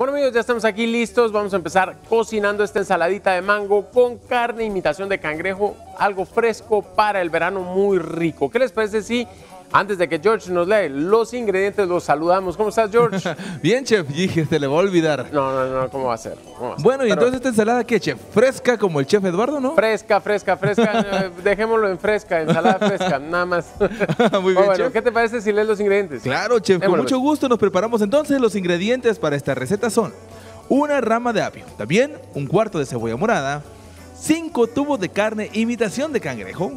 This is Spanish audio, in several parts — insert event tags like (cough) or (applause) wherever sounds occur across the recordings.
Bueno amigos, ya estamos aquí listos. Vamos a empezar cocinando esta ensaladita de mango con carne, imitación de cangrejo, algo fresco para el verano muy rico. ¿Qué les parece si antes de que George nos lee los ingredientes, los saludamos. ¿Cómo estás, George? (laughs) Bien, chef. Dije, te le va a olvidar. No, no, no, ¿cómo va a ser? Bueno, y entonces esta ensalada, ¿qué, chef? ¿Fresca como el chef Eduardo, no? Fresca, fresca, fresca. (laughs) Eh, dejémoslo en fresca, ensalada fresca, nada más. (laughs) Muy bien, bueno, ¿qué te parece si lees los ingredientes? Claro, chef. Con mucho gusto nos preparamos entonces. Los ingredientes para esta receta son una rama de apio, también un cuarto de cebolla morada, cinco tubos de carne imitación de cangrejo,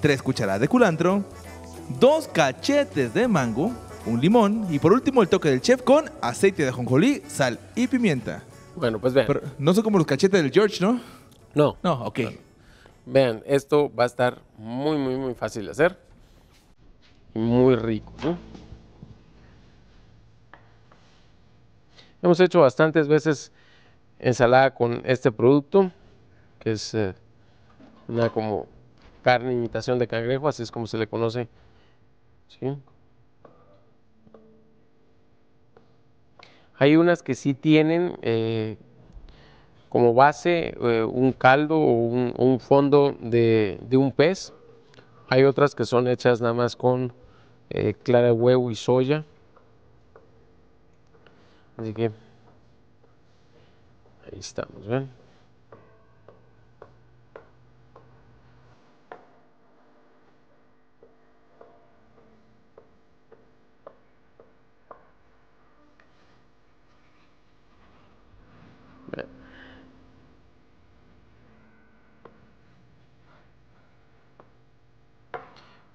tres cucharadas de culantro, dos cachetes de mango, un limón y por último el toque del chef con aceite de ajonjolí, sal y pimienta. Bueno, pues vean. no son como los cachetes del George, ¿no? No. No, ok. Vean, esto va a estar muy, muy, muy fácil de hacer. Muy rico, Hemos hecho bastantes veces ensalada con este producto, que es eh, una como carne imitación de cangrejo, así es como se le conoce hay unas que sí tienen eh, como base eh, un caldo o un, fondo de, un pez. Hay otras que son hechas nada más con eh, clara de huevo y soya. Así que ahí estamos, ¿ven?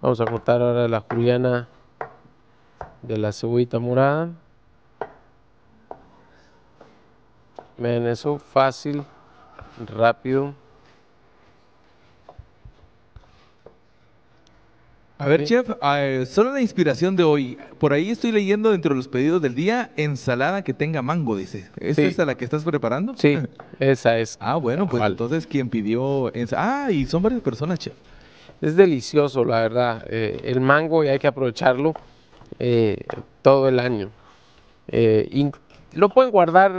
Vamos a cortar ahora la juliana de la cebollita morada. Ven eso, fácil, rápido. A ver, chef, solo la inspiración de hoy. Por ahí estoy leyendo dentro de los pedidos del día ensalada que tenga mango, dice. ¿Es esa la que estás preparando? Sí, esa es. (laughs) Ah, bueno, pues entonces quien pidió. Ah, y son varias personas, chef. Es delicioso, la verdad. Eh, el mango y hay que aprovecharlo eh, todo el año. Eh, lo pueden guardar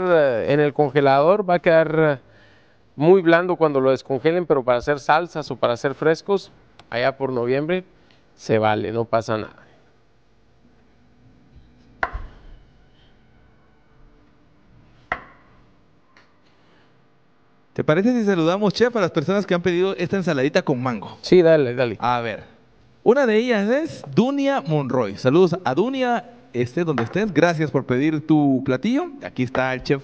en el congelador, va a quedar muy blando cuando lo descongelen, pero para hacer salsas o para hacer frescos, allá por noviembre, se vale, no pasa nada. ¿Te parece si saludamos, chef, a las personas que han pedido esta ensaladita con mango? Sí, dale, dale. A ver. Una de ellas es Dunia Monroy. Saludos a Dunia, esté donde estés. Gracias por pedir tu platillo. Aquí está el chef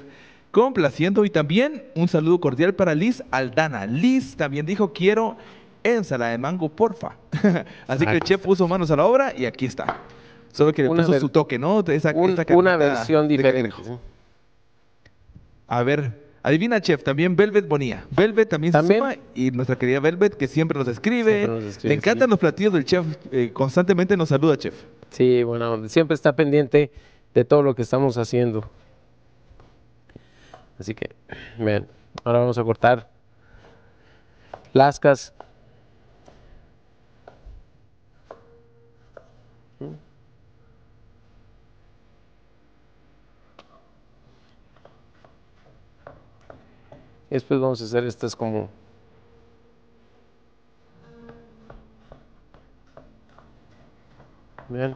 complaciendo. Y también un saludo cordial para Liz Aldana. Liz también dijo, quiero ensalada de mango, porfa. (laughs) Así que el chef puso manos a la obra y aquí está. Solo que le puso su toque, ¿no? una versión diferente. A ver, Adivina, chef, también Velvet Bonía. Velvet también, se suma y nuestra querida Velvet que siempre nos escribe. Le encantan los platillos del chef. Eh, constantemente nos saluda, chef. Sí, bueno, siempre está pendiente de todo lo que estamos haciendo. Así que, bien, ahora vamos a cortar lascas después vamos a hacer estas como... Bien.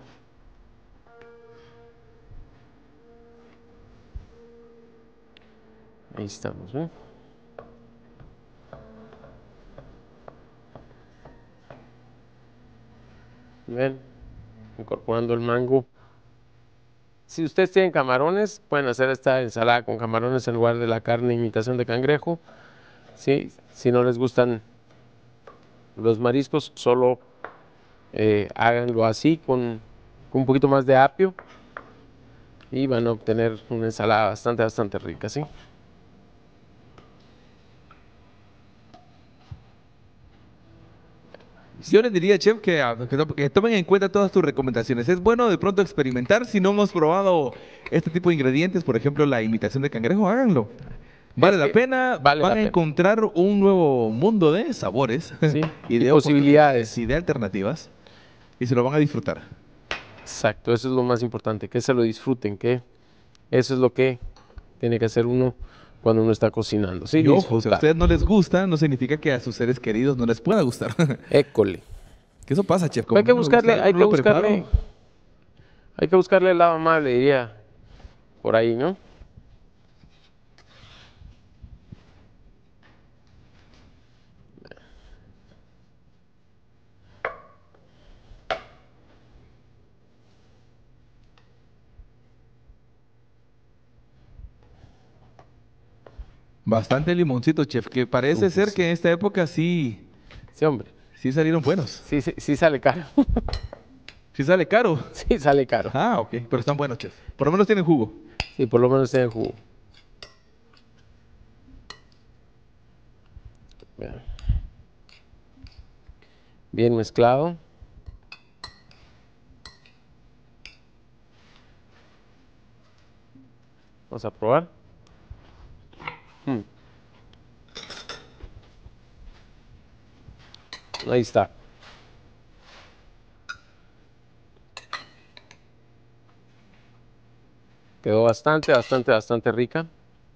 Ahí estamos, ¿eh? Incorporando el mango. Si ustedes tienen camarones, pueden hacer esta ensalada con camarones en lugar de la carne imitación de cangrejo. Si no les gustan los mariscos, solo eh, háganlo así con, con, un poquito más de apio y van a obtener una ensalada bastante, bastante rica, ¿sí? Yo les diría, chef, ah, que, tomen en cuenta todas tus recomendaciones. Es bueno de pronto experimentar. Si no hemos probado este tipo de ingredientes, por ejemplo, la imitación de cangrejo, háganlo. Vale la pena, van a encontrar un nuevo mundo de sabores (laughs) y de posibilidades y de alternativas y se lo van a disfrutar. Exacto, eso es lo más importante, que se lo disfruten, que eso es lo que tiene que hacer uno cuando uno está cocinando. Sí, Y ojo, si a ustedes no les gusta, no significa que a sus seres queridos no les pueda gustar. (laughs) École. que eso pasa, chef. Hay que gusta buscarle, hay no que preparo. buscarle, hay que buscarle el lado amable, diría, por ahí, ¿no? Bastante limoncito, chef, que parece Uf, ser sí. que en esta época sí, Sí, hombre, sí salieron buenos. sí, sí, sí sale caro, (laughs) Sí sale caro. sí sale caro. Ah, ok, pero están buenos, chef. Por lo menos tienen jugo. Sí, por lo menos tiene jugo. Vean. Bien mezclado. Vamos a probar. Ahí está. Quedó bastante, bastante, bastante rica,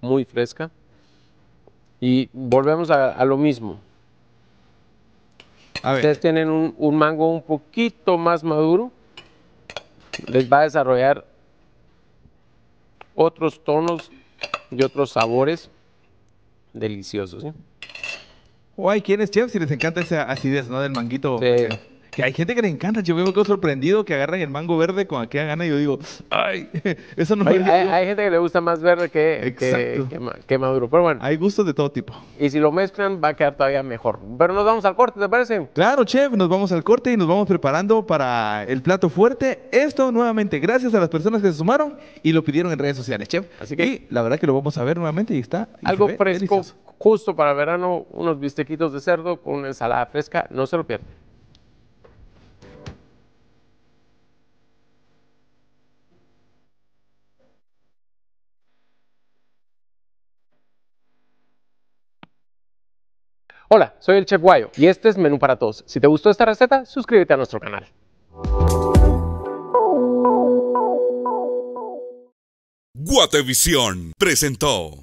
muy fresca. Y volvemos a, a lo mismo. A Ustedes tienen un, un mango un poquito más maduro, les va a desarrollar otros tonos y otros sabores deliciosos. ¿sí? O hay quienes, chef, si les encanta esa acidez, ¿no? Del manguito. Sí. Que, hay gente que le encanta. Yo me quedo sorprendido que agarran el mango verde con aquella gana y yo digo, ay, (laughs) eso no Hay, me hay- hay gente que le gusta más verde que, que, que ma- que maduro, pero bueno, Hay gustos de todo tipo. y si lo mezclan va a quedar todavía mejor. Pero nos vamos al corte, ¿te parece? Claro, chef, nos vamos al corte y nos vamos preparando para el plato fuerte. Esto nuevamente gracias a las personas que se sumaron y lo pidieron en redes sociales, chef. Así que- y la verdad que lo vamos a ver nuevamente y está y Algo fresco, delicioso. Justo para verano, unos bistequitos de cerdo con una ensalada fresca, no se lo pierdan. Hola, soy el Chef Guayo y este es Menú para Todos. Si te gustó esta receta, suscríbete a nuestro canal. Guatevisión presentó